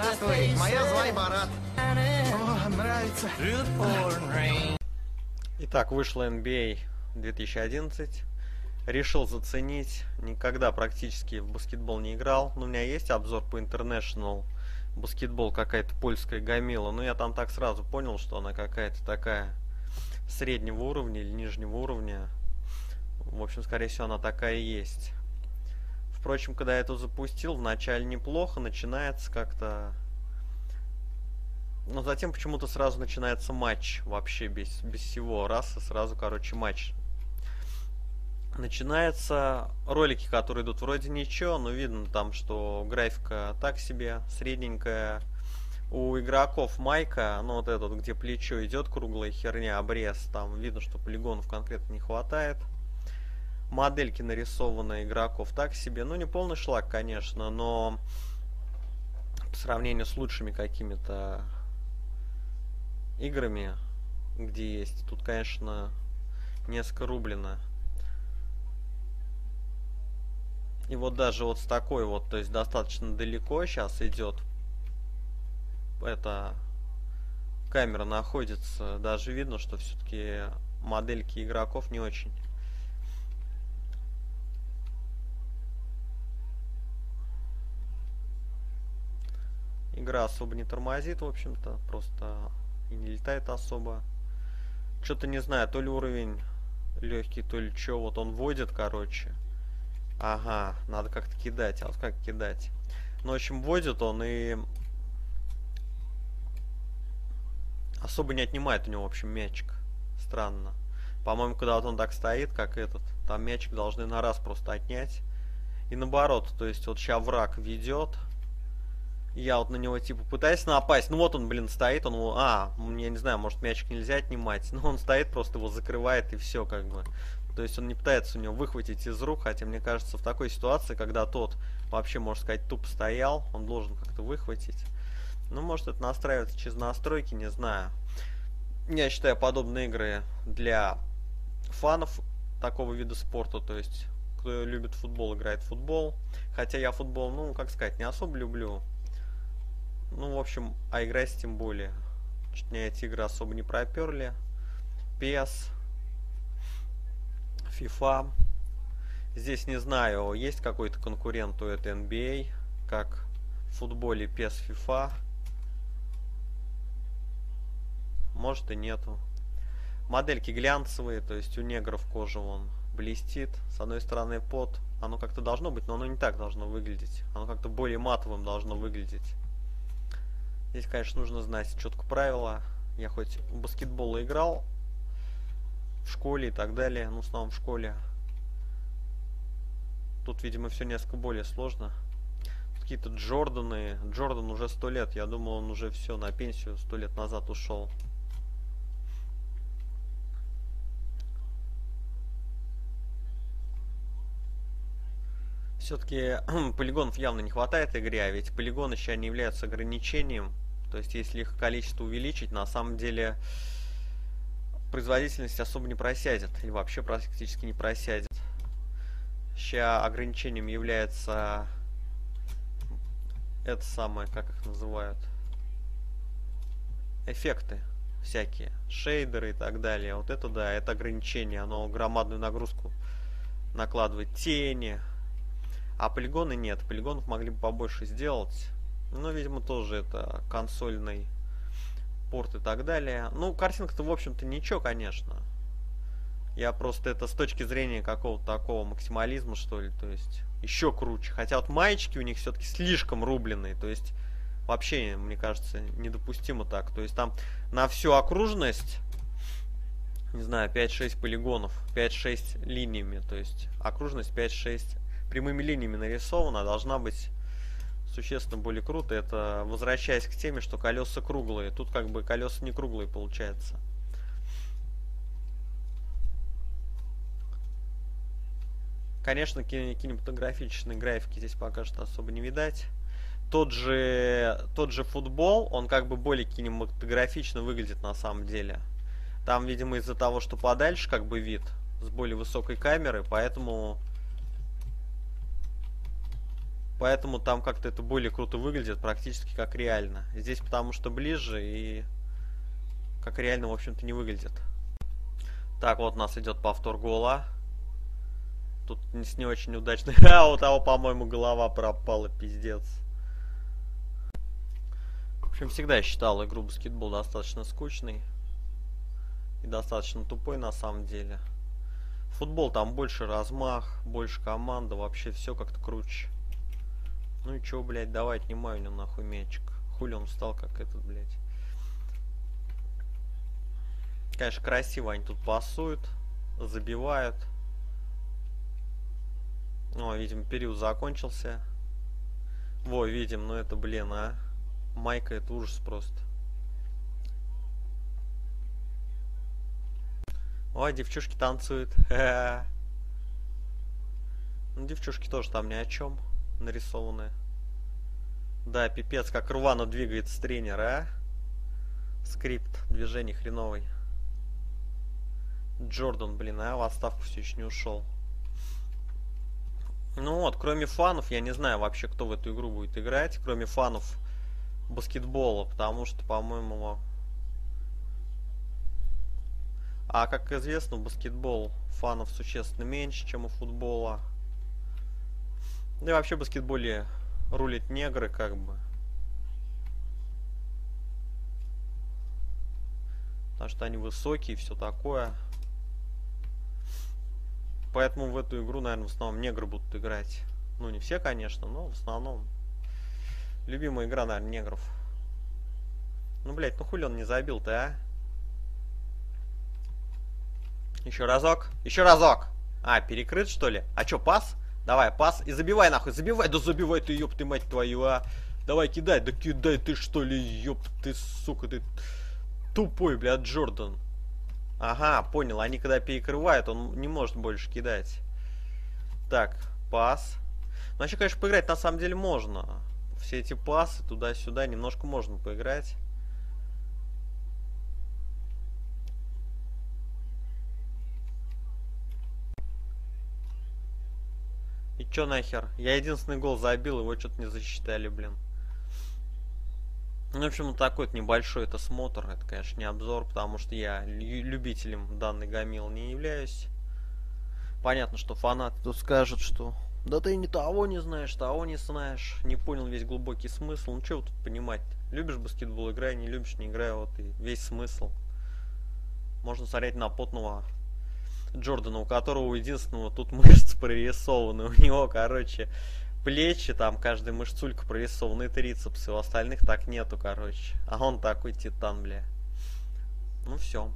Здравствуй, моя звай Марат. О, нравится. Итак, вышла NBA 2011. Решил заценить. Никогда практически в баскетбол не играл. Но у меня есть обзор по International. Баскетбол какая-то польская гамила. Но я там так сразу понял, что она какая-то такая среднего уровня или нижнего уровня. В общем, скорее всего, она такая и есть. Впрочем, когда я это запустил, вначале неплохо, начинается как-то... Но затем почему-то сразу начинается матч, вообще без, без всего. Раз и сразу, короче, матч. Начинается ролики, которые идут вроде ничего, но видно там, что графика так себе, средненькая. У игроков майка, ну вот этот, где плечо идет круглая херня, обрез, там видно, что полигонов конкретно не хватает модельки нарисованы игроков так себе. Ну, не полный шлак, конечно, но по сравнению с лучшими какими-то играми, где есть, тут, конечно, несколько рублено. И вот даже вот с такой вот, то есть достаточно далеко сейчас идет эта камера находится, даже видно, что все-таки модельки игроков не очень Игра особо не тормозит, в общем-то, просто и не летает особо. Что-то не знаю, то ли уровень легкий, то ли что, вот он вводит, короче. Ага, надо как-то кидать, а вот как кидать? Ну, в общем, вводит он и особо не отнимает у него, в общем, мячик. Странно. По-моему, когда вот он так стоит, как этот, там мячик должны на раз просто отнять. И наоборот, то есть вот сейчас враг ведет, я вот на него, типа, пытаюсь напасть. Ну вот он, блин, стоит, он, а, я не знаю, может мячик нельзя отнимать. Но он стоит, просто его закрывает и все, как бы. То есть он не пытается у него выхватить из рук, хотя мне кажется, в такой ситуации, когда тот вообще, можно сказать, тупо стоял, он должен как-то выхватить. Ну, может это настраивается через настройки, не знаю. Я считаю подобные игры для фанов такого вида спорта, то есть кто любит футбол, играет в футбол. Хотя я футбол, ну, как сказать, не особо люблю. Ну, в общем, а играть тем более. Чуть меня эти игры особо не проперли. PES, FIFA. Здесь не знаю, есть какой-то конкурент у этой NBA, как в футболе PES, FIFA. Может и нету. Модельки глянцевые, то есть у негров кожа вон блестит. С одной стороны под, оно как-то должно быть, но оно не так должно выглядеть. Оно как-то более матовым должно выглядеть. Здесь, конечно, нужно знать четко правила. Я хоть в баскетбол играл в школе и так далее, ну, в основном в школе. Тут, видимо, все несколько более сложно. Какие-то Джорданы. Джордан уже сто лет. Я думал, он уже все на пенсию сто лет назад ушел. Все-таки полигонов явно не хватает игре, а ведь полигоны еще не являются ограничением то есть, если их количество увеличить, на самом деле производительность особо не просядет. Или вообще практически не просядет. Сейчас ограничением является это самое, как их называют, эффекты всякие, шейдеры и так далее. Вот это да, это ограничение, оно громадную нагрузку накладывает тени. А полигоны нет, полигонов могли бы побольше сделать. Ну, видимо, тоже это консольный порт и так далее. Ну, картинка-то, в общем-то, ничего, конечно. Я просто это с точки зрения какого-то такого максимализма, что ли, то есть еще круче. Хотя вот маечки у них все-таки слишком рубленые, то есть вообще, мне кажется, недопустимо так. То есть там на всю окружность, не знаю, 5-6 полигонов, 5-6 линиями, то есть окружность 5-6 прямыми линиями нарисована, должна быть существенно более круто. Это возвращаясь к теме, что колеса круглые. Тут как бы колеса не круглые получается. Конечно, кинематографичной графики здесь пока что особо не видать. Тот же, тот же футбол, он как бы более кинематографично выглядит на самом деле. Там, видимо, из-за того, что подальше как бы вид с более высокой камеры, поэтому Поэтому там как-то это более круто выглядит, практически как реально. Здесь потому что ближе и как реально, в общем-то, не выглядит. Так, вот у нас идет повтор гола. Тут с не очень удачный. А у того, по-моему, голова пропала, пиздец. В общем, всегда я считал игру баскетбол достаточно скучной. И достаточно тупой на самом деле. Футбол там больше размах, больше команда, вообще все как-то круче. Ну и чё, блядь, давай отнимай у него нахуй мячик. Хули он встал как этот, блядь. Конечно, красиво они тут пасуют, забивают. О, видим, период закончился. Во, видим, ну это, блин, а. Майка, это ужас просто. Ой, девчушки танцуют. Ну, девчушки тоже там ни о чем нарисованы. Да, пипец, как рвано двигается тренер, а? Скрипт движений хреновый. Джордан, блин, а в отставку все еще не ушел. Ну вот, кроме фанов, я не знаю вообще, кто в эту игру будет играть, кроме фанов баскетбола, потому что, по-моему... А как известно, баскетбол фанов существенно меньше, чем у футбола. Да и вообще в баскетболе рулят негры, как бы. Потому что они высокие все такое. Поэтому в эту игру, наверное, в основном негры будут играть. Ну, не все, конечно, но в основном. Любимая игра, наверное, негров. Ну, блядь, ну хули он не забил-то, а? Еще разок. Еще разок. А, перекрыт, что ли? А что, пас? Давай, пас. И забивай, нахуй. Забивай. Да забивай ты, ёб ты, мать твою, а. Давай, кидай. Да кидай ты, что ли, ёб ты, сука, ты тупой, блядь, Джордан. Ага, понял. Они когда перекрывают, он не может больше кидать. Так, пас. Ну, вообще, конечно, поиграть на самом деле можно. Все эти пасы туда-сюда немножко можно поиграть. Чё нахер? Я единственный гол забил, его что-то не засчитали, блин. Ну, в общем, такой вот небольшой это смотр. Это, конечно, не обзор, потому что я любителем данной гамил не являюсь. Понятно, что фанаты тут скажут, что да ты ни того не знаешь, того не знаешь. Не понял весь глубокий смысл. Ну, что тут понимать? -то? Любишь баскетбол, играй, не любишь, не играй. Вот и весь смысл. Можно смотреть на потного Джордана, у которого единственного тут мышцы прорисованы. У него, короче, плечи, там каждая мышцулька прорисована, и трицепсы. У остальных так нету, короче. А он такой титан, бля. Ну все.